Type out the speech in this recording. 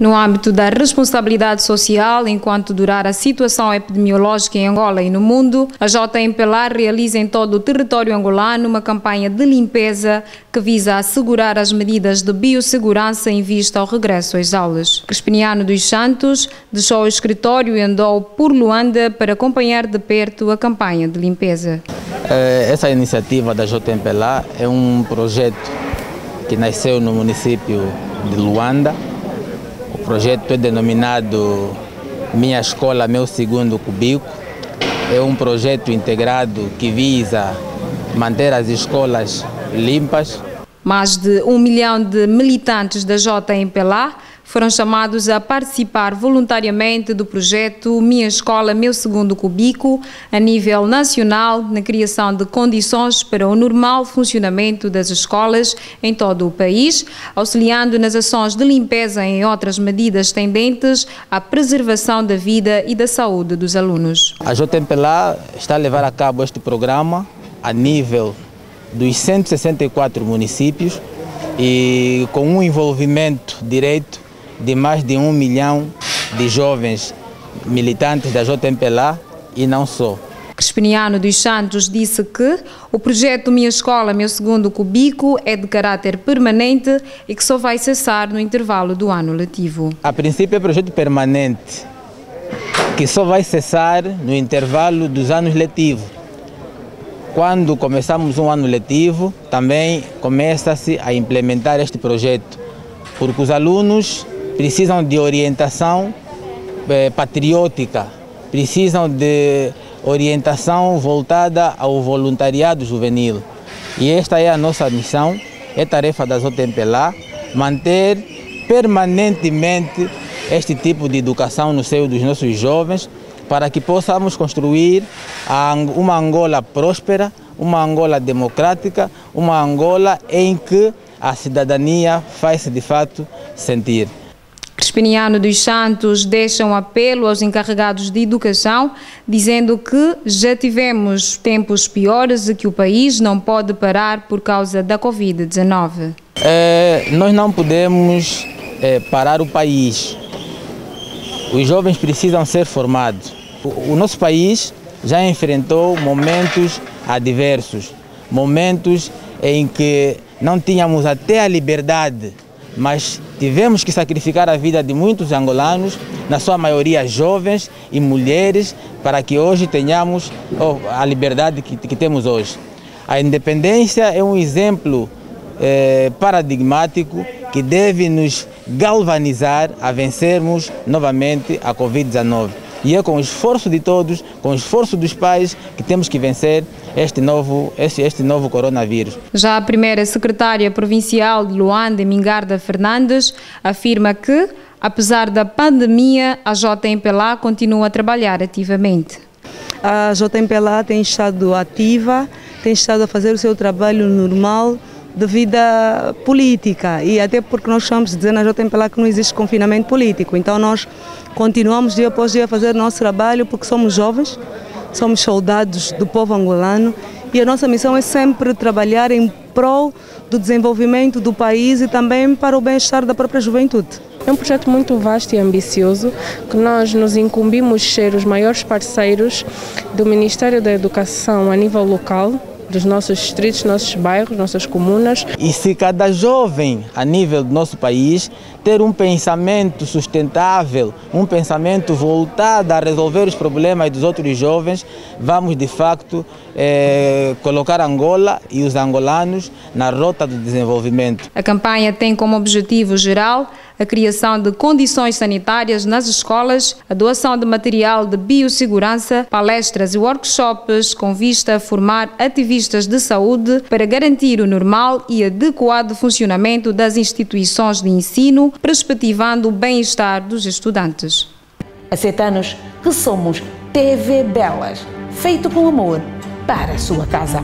No âmbito da responsabilidade social, enquanto durar a situação epidemiológica em Angola e no mundo, a JMPLA realiza em todo o território angolano uma campanha de limpeza que visa assegurar as medidas de biossegurança em vista ao regresso às aulas. Crespiniano dos Santos deixou o escritório e andou por Luanda para acompanhar de perto a campanha de limpeza. Eh, essa iniciativa da JMPLA é um projeto que nasceu no município de Luanda projeto é denominado Minha Escola, Meu Segundo Cubico. É um projeto integrado que visa manter as escolas limpas. Mais de um milhão de militantes da JMPLA foram chamados a participar voluntariamente do projeto Minha Escola, Meu Segundo Cubico, a nível nacional, na criação de condições para o normal funcionamento das escolas em todo o país, auxiliando nas ações de limpeza em outras medidas tendentes à preservação da vida e da saúde dos alunos. A JMPLA está a levar a cabo este programa a nível dos 164 municípios e com um envolvimento direto de mais de um milhão de jovens militantes da JMPLA e não só. Crespiniano dos Santos disse que o projeto Minha Escola, Meu Segundo Cubico é de caráter permanente e que só vai cessar no intervalo do ano letivo. A princípio é projeto permanente, que só vai cessar no intervalo dos anos letivos. Quando começamos um ano letivo, também começa-se a implementar este projeto, porque os alunos precisam de orientação eh, patriótica, precisam de orientação voltada ao voluntariado juvenil. E esta é a nossa missão, é tarefa da ZOTEMPELA, manter permanentemente este tipo de educação no seio dos nossos jovens, para que possamos construir uma Angola próspera, uma Angola democrática, uma Angola em que a cidadania faz-se de fato sentir. Crespiniano dos Santos deixa um apelo aos encarregados de educação, dizendo que já tivemos tempos piores e que o país não pode parar por causa da Covid-19. É, nós não podemos é, parar o país. Os jovens precisam ser formados. O, o nosso país já enfrentou momentos adversos, momentos em que não tínhamos até a liberdade mas tivemos que sacrificar a vida de muitos angolanos, na sua maioria jovens e mulheres, para que hoje tenhamos oh, a liberdade que, que, temos hoje. A independência é um exemplo eh, paradigmático que deve nos galvanizar a vencermos novamente a Covid-19. E é com o esforço de todos, com o esforço dos pais, que temos que vencer este novo, este, este novo coronavírus. Já a primeira secretária provincial de Luanda, Mingarda Fernandes, afirma que, apesar da pandemia, a JMPLA continua a trabalhar ativamente. A JMPLA tem estado ativa, tem estado a fazer o seu trabalho normal de vida política. E até porque nós estamos dizendo na JMPLA que não existe confinamento político, então nós continuamos dia após dia a fazer nosso trabalho porque somos jovens, somos soldados do povo angolano. E a nossa missão é sempre trabalhar em prol do desenvolvimento do país e também para o bem-estar da própria juventude. É um projeto muito vasto e ambicioso que nós nos incumbimos ser os maiores parceiros do Ministério da Educação a nível local, dos nossos distritos, nossos bairros, nossas comunas. E se cada jovem a nível do nosso país ter um pensamento sustentável, um pensamento voltado a resolver os problemas dos outros jovens, vamos de facto eh, colocar Angola e os angolanos na rota do desenvolvimento. A campanha tem como objetivo geral a criação de condições sanitárias nas escolas, a doação de material de biossegurança, palestras e workshops com vista a formar ativistas de saúde para garantir o normal e adequado funcionamento das instituições de ensino, perspectivando o bem-estar dos estudantes. Anos que somos TV Belas, feito com amor para a sua casa.